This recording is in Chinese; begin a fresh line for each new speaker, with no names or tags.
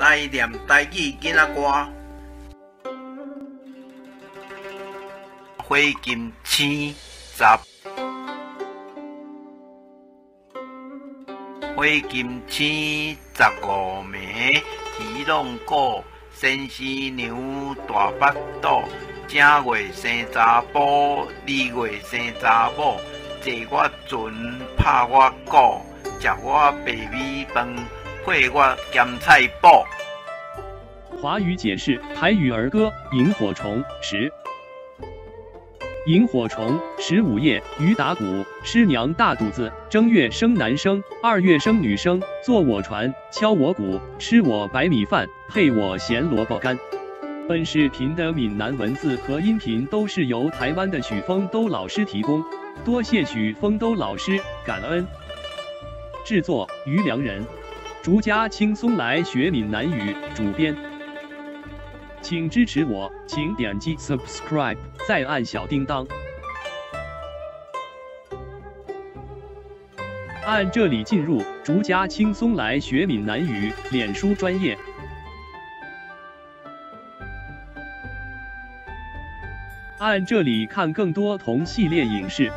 来念台语囡仔歌。花金青十，花金青十五暝，鱼龙鼓，先生娘大腹肚，正月生查甫，二月生查某，坐我船，拍我鼓，食我白米饭，配我咸菜脯。
华语解释台语儿歌《萤火虫》十。萤火虫，十五夜，鱼打鼓，师娘大肚子，正月生男生，二月生女生，坐我船，敲我鼓，吃我白米饭，配我咸萝卜干。本视频的闽南文字和音频都是由台湾的许峰都老师提供，多谢许峰都老师，感恩。制作：于良人，竹家轻松来学闽南语，主编。请支持我，请点击 subscribe，再按小叮当。按这里进入竹家轻松来学闽南语脸书专业。按这里看更多同系列影视。